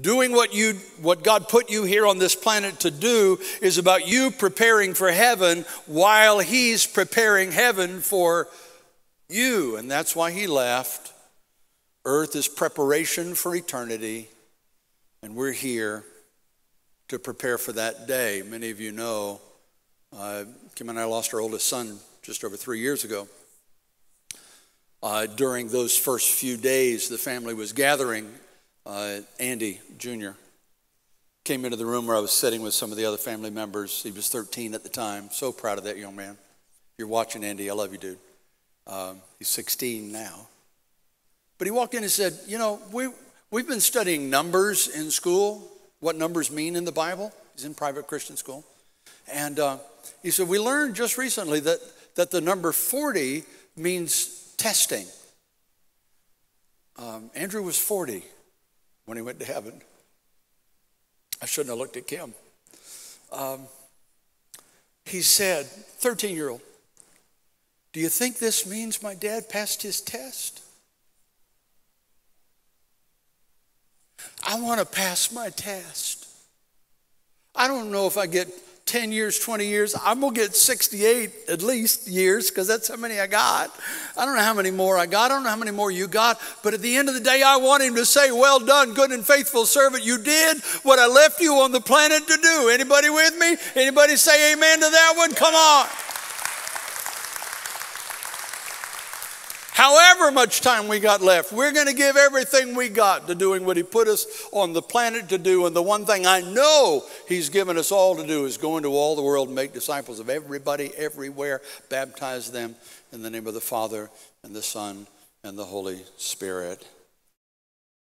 Doing what you what God put you here on this planet to do is about you preparing for heaven while he's preparing heaven for you and that's why he left. Earth is preparation for eternity and we're here to prepare for that day. Many of you know uh, Kim and I lost our oldest son just over 3 years ago. Uh, during those first few days the family was gathering uh, Andy Jr. came into the room where I was sitting with some of the other family members. He was 13 at the time. So proud of that young man. You're watching Andy. I love you, dude. Um, he's 16 now. But he walked in and said, You know, we, we've been studying numbers in school, what numbers mean in the Bible. He's in private Christian school. And uh, he said, We learned just recently that, that the number 40 means testing. Um, Andrew was 40 when he went to heaven. I shouldn't have looked at Kim. Um, he said, 13 year old, do you think this means my dad passed his test? I want to pass my test. I don't know if I get 10 years, 20 years. I'm going to get 68 at least years because that's how many I got. I don't know how many more I got. I don't know how many more you got. But at the end of the day, I want him to say, Well done, good and faithful servant. You did what I left you on the planet to do. Anybody with me? Anybody say amen to that one? Come on. However much time we got left, we're going to give everything we got to doing what He put us on the planet to do. And the one thing I know He's given us all to do is go into all the world and make disciples of everybody, everywhere, baptize them in the name of the Father and the Son and the Holy Spirit.